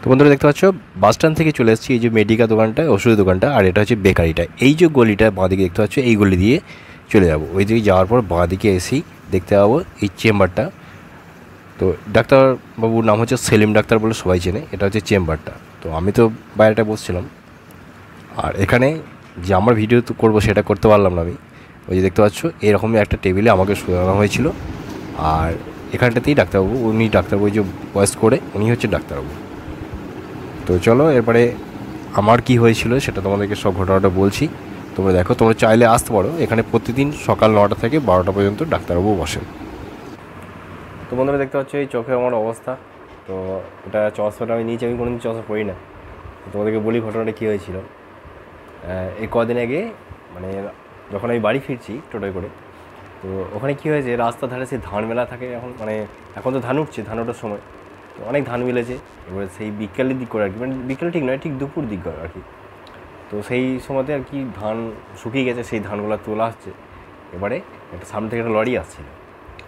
তো বন্ধুরা দেখতে পাচ্ছ, বাস স্ট্যান্ড থেকে চলে এসেছি এই যে মেডিকা দোকানটা ওষুধের দোকানটা, আর এটা হচ্ছে বেকারিটা এই যে গলিটা, বাঁদিকে দেখতে পাচ্ছ, এই গলি দিয়ে চলে যাব। ওই দিকে যাওয়ার পর বাঁদিকে এসেই দেখতে পাবো, এই চেম্বারটা। তো ডাক্তারবাবুর নাম হচ্ছে সেলিম ডাক্তার বলে সবাই চেনে, এটা হচ্ছে চেম্বারটা। তো আমি তো বাইরেটা বসছিলাম। আর এখানে যে আমার ভিডিও তো করব সেটা করতে পারলাম না আমি। ওই যে দেখতে পাচ্ছ, এরকমই একটা টেবিলে আমাকে শোয়ানো হয়েছিল। আর এখানটাতেই ডাক্তারবাবু, উনি ডাক্তারবাবু যে বয়স করে উনি হচ্ছে ডাক্তারবাবু। তো চলো, এরপরে আমার কি হয়েছিল সেটা তোমাদেরকে সব ঘটনাটা বলছি। তোমরা দেখো, তোমরা চাইলে আসতে পারো। এখানে প্রতিদিন সকাল নটা থেকে বারোটা পর্যন্ত ডাক্তারবাবু বসেন। তো বন্ধুরা দেখতে পাচ্ছ, এই চোখে আমার অবস্থা। তো এটা চশমাটা আমি নিচে আমি কোনোদিন চশমা পড়ি না। তোমাদেরকে বলি ঘটনাটা কী হয়েছিল। এই কদিন আগে মানে যখন আমি বাড়ি ফিরছি টোটোয় করে, তো ওখানে কী হয়েছে, রাস্তার ধারে সেই ধান মেলা থাকে এখন মানে এখন তো ধান উঠছে, ধান ওঠার সময়। অনেক ধান মিলেছে। এবারে সেই বিকেলের দিক করে আর কি মানে বিকেল ঠিক নয়, ঠিক দুপুর দিক করে আর কি। তো সেই সময়তে আর কি ধান শুকিয়ে গেছে, সেই ধানগুলো তোলা আসছে এবারে একটা সামনে থেকে একটা লরি আসছিল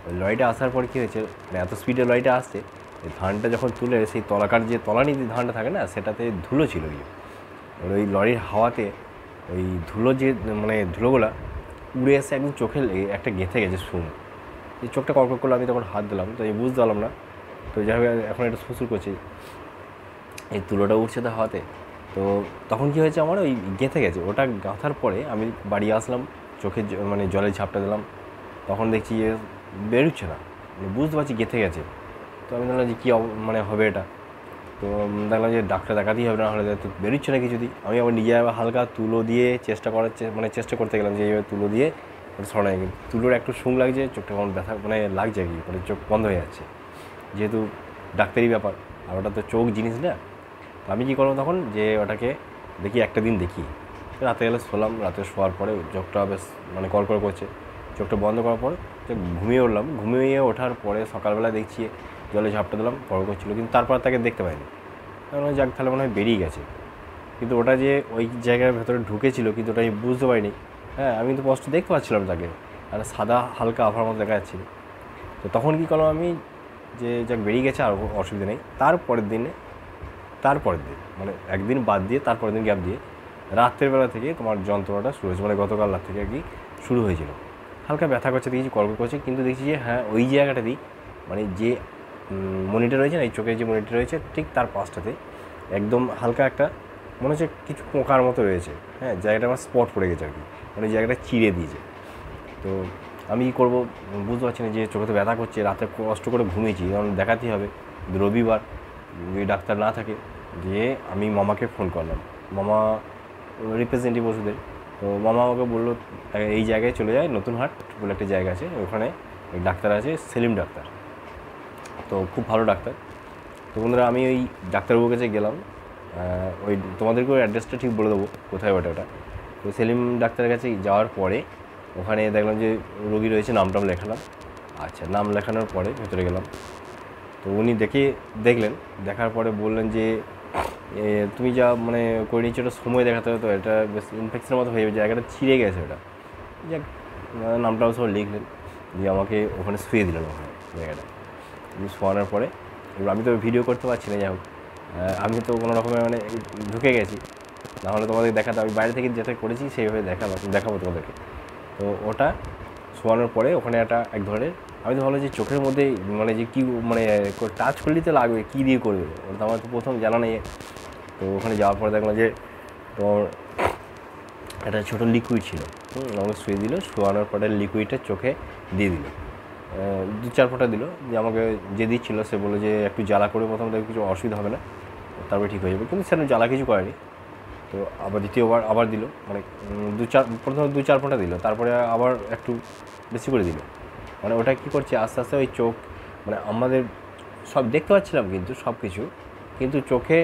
ওই লরিটা আসার পর কী হয়েছে মানে এত স্পিডে লরিটা আসছে ধানটা যখন তুলে সেই তলাকার যে তলানি যে ধানটা থাকে না, সেটাতে ধুলো ছিল গিয়ে এবার ওই লরির হাওয়াতে ওই ধুলো যে মানে ধুলোগুলা উড়ে এসে একদম চোখে একটা গেঁথে গেছে শুন। এই চোখটা কর্কর করলে, আমি তখন হাত দিলাম, তো আমি বুঝতে পারলাম না তো যাই হোক, এখন একটা শ্বশুর করছি। এই তুলোটা উঠছে তো হাওয়াতে তো তখন কি হয়েছে আমার? ওই গেঁথে গেছে। ওটা গাঁথার পরে আমি বাড়ি আসলাম চোখে মানে জলে ঝাপটা দিলাম। তখন দেখছি যে বেরোচ্ছে না। বুঝতে পারছি গেঁথে গেছে। তো আমি বললাম যে কী মানে হবে এটা। তো দেখলাম যে ডাক্তার দেখাতেই হবে না হলে তো বেরোচ্ছে না কিছুতেই আমি আবার নিজে আবার হালকা তুলো দিয়ে চেষ্টা করার মানে চেষ্টা করতে গেলাম যে এইভাবে তুলো দিয়ে সরাই গেল তুলোর একটু শুং লাগছে, চোখটা কেমন ব্যথা মানে লাগছে কি মানে চোখ বন্ধ হয়ে যাচ্ছে। যেহেতু ডাক্তারি ব্যাপার, আর ওটা তো চোখ জিনিস না, তো আমি কী করলাম তখন যে ওটাকে দেখি একটা দিন দেখি। রাতে গেলে শোলাম, রাতে শোয়ার পরে চোখটা বেশ মানে কড়কড় করছে। চোখটা বন্ধ করার পর ঘুমিয়ে উঠলাম, ঘুমিয়ে ওঠার পরে সকালবেলা দেখছি জলে ঝাপটা দিলাম কড় করছিল কিন্তু তারপর তাকে দেখতে পাইনি। কারণ যাক তাহলে মনে হয় বেরিয়ে গেছে। কিন্তু ওটা যে ওই জায়গার ভেতরে ঢুকেছিল, কিন্তু ওটা আমি বুঝতে পারিনি। হ্যাঁ আমি তো স্পষ্ট দেখতে পাচ্ছিলাম তাকে, আর সাদা হালকা আভার মতো দেখা যাচ্ছিল। তো তখন কী করলাম আমি যে যাক বেরিয়ে গেছে, আর অসুবিধা নেই। তারপরের দিনে তারপরের দিন মানে একদিন বাদ দিয়ে তারপরের দিন গ্যাপ দিয়ে, রাত্রের বেলা থেকে তোমার যন্ত্রণাটা শুরু হয়েছে। মানে গতকাল রাত থেকে আর কি শুরু হয়েছিল। হালকা ব্যথা করছে, দেখেছি কর্ক করছে, কিন্তু দেখছি যে হ্যাঁ ওই জায়গাটাতেই মানে যে মনিটর রয়েছে না, এই চোখের যে মনিটর রয়েছে, ঠিক তার পাশটাতে একদম হালকা একটা, মনে হচ্ছে কিছু পোকার মতো রয়েছে। হ্যাঁ জায়গাটা আমার স্পট পড়ে গেছে আর কি। মানে জায়গাটা চিড়ে দিয়েছে। তো আমি কী করব? বুঝতে পারছি না যে চোখেতে ব্যথা করছে, রাতে কষ্ট করে ঘুমিয়েছি কারণ দেখাতেই হবে। রবিবার যদি ডাক্তার না থাকে দিয়ে আমি মামাকে ফোন করলাম। মামা রিপ্রেজেন্টেটিভ ওষুধের। তো মামা আমাকে বলল, এই জায়গায় চলে যায়, নতুন হাট, বলে একটা জায়গা আছে, ওখানে ডাক্তার আছে, সেলিম ডাক্তার। তো খুব ভালো ডাক্তার। তো বন্ধুরা, আমি ওই ডাক্তারবাবুর কাছে গেলাম। ওই তোমাদেরকে ওই অ্যাড্রেসটা ঠিক বলে দেবো, কোথায় ওটা ওটা। তো সেলিম ডাক্তারের কাছে যাওয়ার পরে ওখানে দেখলাম যে রোগী রয়েছে নাম টাম লেখালাম। আচ্ছা নাম লেখানোর পরে ভেতরে গেলাম। তো উনি দেখে দেখলেন, দেখার পরে বললেন যে তুমি যা মানে করে নিচ্ছ ওটা সময় দেখাতে হবে তো, এটা বেশ ইনফেকশনের মতো হয়ে যাবে, জায়গাটা ছিঁড়ে গেছে ওটা। যাক নামটাও সব লিখলেন। দিয়ে আমাকে ওখানে শুয়ে দিলেন ওখানে, জায়গাটা। শোয়ানোর পরে, এবার আমি তো ভিডিও করতে পারছি না, যাই হোক। আমি তো কোনো রকমে মানে ঢুকে গেছি। নাহলে তোমাদের দেখাতে, আমি বাইরে থেকে যেটা করেছি, সেইভাবে দেখাবো দেখাবো তোমাদেরকে। তো ওটা শোয়ানোর পরে ওখানে একটা এক ধরনের, আমি তো ভাবলাম যে চোখের মধ্যে মানে যে কী মানে টাচ করলেই তো লাগবে, কী দিয়ে করবে? ওটা তো আমার তো প্রথম জানা নেই। তো ওখানে যাওয়ার পরে দেখলাম যে তোমার একটা ছোটো লিকুইড ছিল আমাকে শুয়ে দিল, শোয়ানোর পরে লিকুইডটা চোখে দিয়ে দিল। দু চার ফোঁটা দিল যে আমাকে যে দিচ্ছিল সে বলল যে একটু জ্বালা করে প্রথম কিছু অসুবিধা হবে না, তারপরে ঠিক হয়ে যাবে। কিন্তু সেরকম জ্বালা কিছু করেনি। তো আবার দ্বিতীয়বার আবার দিল মানে দু চার, প্রথমে দু চার ফোঁটা দিল, তারপরে আবার একটু বেশি করে দিল। মানে ওটা কী করছে, আস্তে আস্তে ওই চোখ মানে আমাদের সব দেখতে পাচ্ছিলাম কিন্তু সব কিছু, কিন্তু চোখে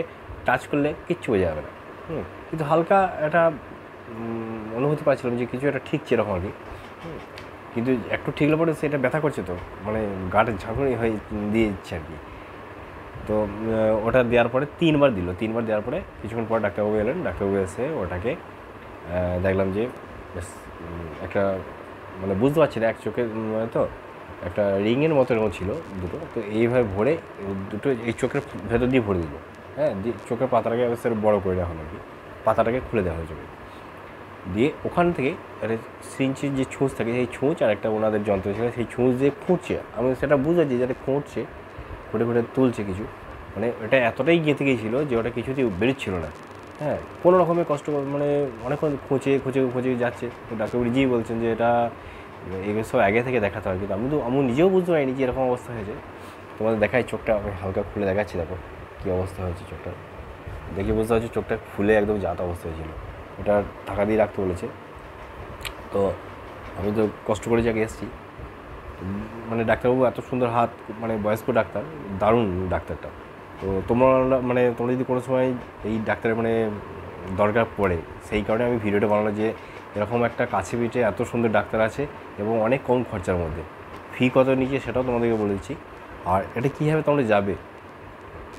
টাচ করলে কিচ্ছু বোঝা যাবে না। হুম, কিন্তু হালকা একটা অনুভূতি পাচ্ছিলাম যে কিছু একটা ঠিক এরকম আর কি। কিন্তু একটু ঠিকলে পরে সেটা ব্যথা করছে তো মানে গাটা ঝাঁকুনি হয়ে দিয়ে দিচ্ছে আর কি। তো ওটা দেওয়ার পরে তিনবার দিল। তিনবার দেওয়ার পরে কিছুক্ষণ পর ডাক্তারবাবু এলেন। ডাক্তারবাবু এসে ওটাকে দেখলাম যে একটা মানে বুঝতে পারছি না এক চোখে উম, তো একটা রিংয়ের মতো এরকম ছিল দুটো। তো এইভাবে ভরে দুটো এই চোখের ভেতর দিয়ে ভরে দিল। হ্যাঁ দিয়ে চোখের পাতাটাকে সেটা বড় করে দেওয়া হলো আর কি। পাতাটাকে খুলে দেওয়া চোখে। দিয়ে ওখান থেকে একটা সিরিঞ্চের যে ছুঁচ থাকে সেই ছুঁচ আর একটা ওনাদের যন্ত্র ছিল সেই ছুঁচ দিয়ে খুঁড়ছে। আমি সেটা বুঝেছি যাতে খুঁড়ছে খুঁড়ে খুঁড়ে তুলছে কিছু। মানে এটা এতটাই গেঁথে গিয়েছিল যে ওটা কিছুতেই বেরোচ্ছিল না। হ্যাঁ কোনো রকমের কষ্ট মানে অনেকক্ষণ খুঁচে খুঁচে খুঁচে যাচ্ছে। ডাক্তার নিজেই বলছেন যে এটা সব আগে থেকে দেখাতে হয়। কিন্তু আমি তো, আমি নিজেও বুঝতে পারিনি যে এরকম অবস্থা হয়েছে। তোমাদের দেখাই চোখটা, আমি হালকা খুলে দেখাচ্ছি, দেখো কী অবস্থা হয়েছে চোখটা। দেখে বুঝতে পারছি চোখটা খুলে একদম যাতা অবস্থা হয়েছিল। ওটা টাকা দিয়ে রাখতে বলেছে। তো আমি তো কষ্ট করে যাকে এসেছি। মানে ডাক্তারবাবু এত সুন্দর হাত মানে বয়স্ক ডাক্তার, দারুণ ডাক্তারটা। তো তোমরা মানে তোমরা যদি কোনো সময় এই ডাক্তারের মানে দরকার পড়ে, সেই কারণে আমি ভিডিওটা বানালো যে এরকম একটা কাছে পিঠে এত সুন্দর ডাক্তার আছে এবং অনেক কম খরচার মধ্যে। ফি কত নিচে সেটাও তোমাদেরকে বলে দিচ্ছি। আর এটা কীভাবে তোমরা যাবে?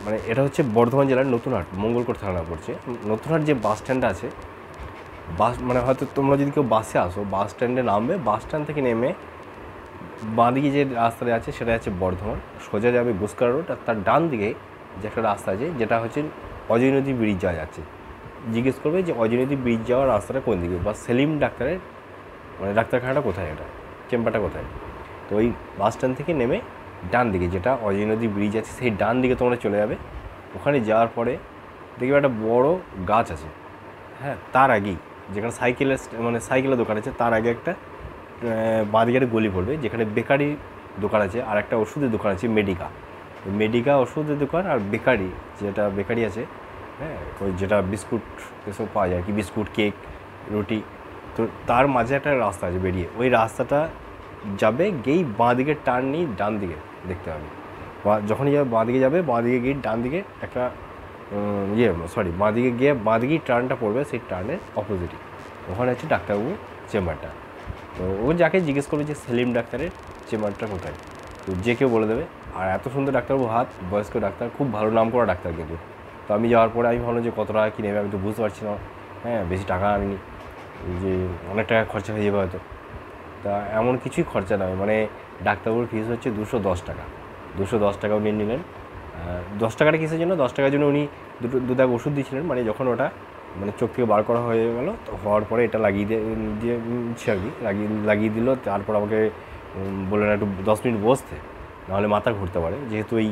মানে এটা হচ্ছে বর্ধমান জেলার নতুনহাট, মঙ্গলকোট থানা পড়ছে। নতুনহাট যে বাস স্ট্যান্ডটা আছে, বাস মানে হয়তো তোমরা যদি কেউ বাসে আসো, বাস স্ট্যান্ডে নামবে, বাস স্ট্যান্ড থেকে নেমে বাঁদিকে যে রাস্তাটা আছে, সেটা হচ্ছে বর্ধমান। সোজা যাবে গুসকার রোড আর তার ডান দিকে যে একটা রাস্তা আছে, যেটা হচ্ছে অজয় নদী ব্রিজ যাওয়া যাচ্ছে। জিজ্ঞেস করবে যে অজয় নদী ব্রিজ যাওয়ার রাস্তাটা কোন দিকে? বা সেলিম ডাক্তারের মানে ডাক্তারখানাটা কোথায় এটা? চেম্বারটা কোথায়? তো ওই বাস স্ট্যান্ড থেকে নেমে ডান দিকে, যেটা অজয় নদী ব্রিজ আছে, সেই ডান দিকে তোমরা চলে যাবে। ওখানে যাওয়ার পরে দেখবে একটা বড় গাছ আছে। হ্যাঁ তার আগেই যেখানে সাইকেলের মানে সাইকেলের দোকান আছে, তার আগে একটা বাঁদিকে একটা গলি পড়বে, যেখানে বেকারি দোকান আছে আর একটা ওষুধের দোকান আছে মেডিকা। মেডিকা ওষুধের দোকান আর বেকারি, যেটা বেকারি আছে হ্যাঁ ওই যেটা বিস্কুট এসব পাওয়া যায় কি, বিস্কুট, কেক, রুটি। তো তার মাঝে একটা রাস্তা আছে বেরিয়ে, ওই রাস্তাটা যাবে গেই বাঁ দিকে টার্ন নিয়ে ডান দিকে দেখতে হবে। বা- যখনই যাবে বাঁ দিকে যাবে বাঁ দিকে গিয়ে ডান দিকে একটা ইয়ে সরি বাঁ দিকে গিয়ে বাঁ দিকেই টার্নটা পড়বে, সেই টার্নের অপোজিটে ওখানে হচ্ছে ডাক্তারবাবু চেম্বারটা তো ও যাকে জিজ্ঞেস করবে যে সেলিম ডাক্তারের চেম্বারটা কোথায়? তো যে কেউ বলে দেবে। আর এত সুন্দর ডাক্তারবাবু, হাত, বয়স্ক ডাক্তার, খুব ভালো নাম করা ডাক্তার কিন্তু। তো আমি যাওয়ার পরে আমি ভাবলাম যে কত টাকা কী নেবে আমি তো বুঝতে পারছি না। হ্যাঁ বেশি টাকা আনিনি। যে অনেক টাকা খরচা হয়ে যাবে হয়তো। তা এমন কিছুই খরচা নয়। মানে ডাক্তারবাবুর ফিস হচ্ছে দুশো দশ টাকা। দুশো দশ টাকা উনি নিলেন। দশ টাকাটা কিসের জন্য? দশ টাকার জন্য উনি দুটো, দু দাগ ওষুধ দিয়েছিলেন। মানে যখন ওটা মানে চোখ থেকে বার করা হয়ে গেলো, তো হওয়ার পরে এটা লাগিয়ে দিয়ে দিয়ে আর কি লাগিয়ে লাগিয়ে দিল, তারপর আমাকে বললেন একটু দশ মিনিট বসতে, নাহলে মাথা ঘুরতে পারে। যেহেতু এই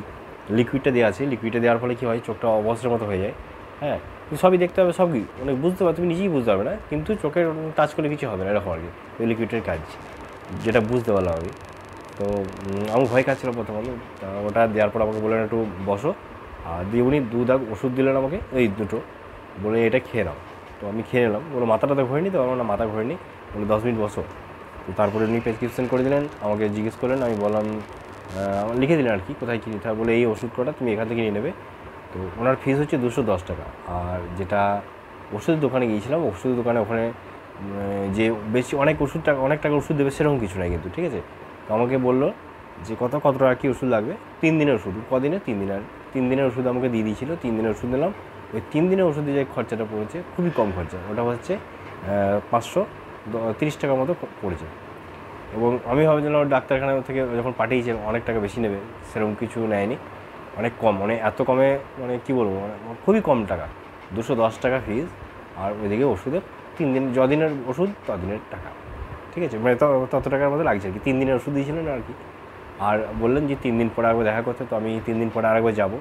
লিকুইডটা দেওয়া আছে লিকুইডটা দেওয়ার ফলে কী হয়, চোখটা অবস্থার মতো হয়ে যায় হ্যাঁ? কিন্তু সবই দেখতে হবে, সবই মানে বুঝতে পারবে তুমি নিজেই বুঝতে পারবে না, কিন্তু চোখের টাচ করলে কিছু হবে না, এরকম আর কি ওই লিকুইডের কাজ, যেটা বুঝতে পারলাম আমি। তো আমার ভয় কাজছিল প্রথমে তা ওটা দেওয়ার পর আমাকে বললেন একটু বসো, আর দিয়ে উনি দু দাগ ওষুধ দিলেন আমাকে, এই দুটো। বলে, এটা খেয়ে নাও। তো আমি খেয়ে নিলাম। বলে, মাথাটা তো ঘোরেনি তো? আমার মাথা ঘোরেনি বলে, দশ মিনিট বসো। তো তারপরে উনি প্রেসক্রিপশন করে দিলেন, আমাকে জিজ্ঞেস করলেন, আমি বললাম লিখে দিলেন আর কি, কোথায় কী হবে? বলে, এই ওষুধ কটা তুমি এখান থেকে নিয়ে নেবে। তো ওনার ফিস হচ্ছে দুশো দশ টাকা। আর যেটা ওষুধের দোকানে গিয়েছিলাম, ওষুধের দোকানে ওখানে যে বেশি, অনেক ওষুধ টাকা, অনেক টাকা ওষুধ দেবে সেরকম কিছু নাই কিন্তু, ঠিক আছে? তো আমাকে বলল যে, কত কত টাকা কী ওষুধ লাগবে? তিন দিনের ওষুধ। কদিনে? তিন দিনের। তিন দিনের ওষুধ আমাকে দিয়ে দিয়েছিল, তিন দিনের ওষুধ নিলাম। ওই তিন দিনের ওষুধে যে খরচাটা পড়েছে, খুবই কম খরচা। ওটা হচ্ছে পাঁচশো তিরিশ টাকার মতো পড়েছে। এবং আমি ভাবছিলাম ডাক্তারখানা থেকে যখন পাঠিয়েছে অনেক টাকা বেশি নেবে, সেরকম কিছু নেয়নি। অনেক কম মানে এত কমে মানে কী বলব মানে খুবই কম টাকা। দুশো দশ টাকা ফিজ আর ওইদিকে ওষুধের তিন দিন, যদিনের ওষুধ, তদিনের টাকা। ঠিক আছে? মানে তত টাকার মতো লাগছে আর কি। তিন দিনের ওষুধ দিয়েছিলেন আর কি। আর বললেন যে তিন দিন পরে একবার দেখা করতে, তো আমি তিন দিন পরে আরেকবার যাব।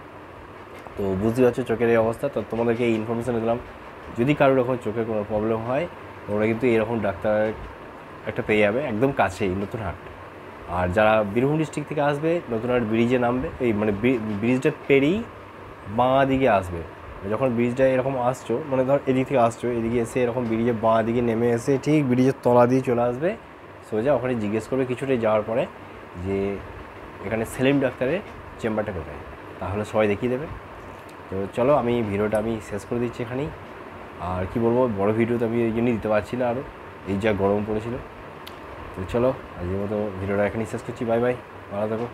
তো বুঝতে পারছ চোখের এই অবস্থা। তো তোমাদেরকে এই ইনফরমেশান দিলাম, যদি কারোর এরকম চোখের কোনো প্রবলেম হয় তোমরা কিন্তু এরকম ডাক্তার একটা পেয়ে যাবে একদম কাছেই, নতুন হাট। আর যারা বীরভূম ডিস্ট্রিক্ট থেকে আসবে, নতুন হাট ব্রিজে নামবে, এই মানে ব্রিজটা পেরিয়েই বাঁ দিকে আসবে। যখন ব্রিজটা এরকম আসছো মানে ধর এদিক থেকে আসছো, এদিকে এসে এরকম ব্রিজে বাঁ দিকে নেমে এসে ঠিক ব্রিজের তলা দিয়ে চলে আসবে, সোজা ওখানে জিজ্ঞেস করবে কিছুটাই যাওয়ার পরে যে এখানে সেলিম ডাক্তারের চেম্বারটা কোথায়? তাহলে সবাই দেখিয়ে দেবে। তো চলো আমি ভিডিওটা আমি শেষ করে দিচ্ছি এখানেই। আর কি বলব, বড় ভিডিও তো আমি এই জন্যই দিতে পারছি না আরও এই যা গরম পড়েছিল। তো চলো, আজকের মতো ভিডিওটা এখানেই শেষ করছি। বাই বাই, ভালো থাকো।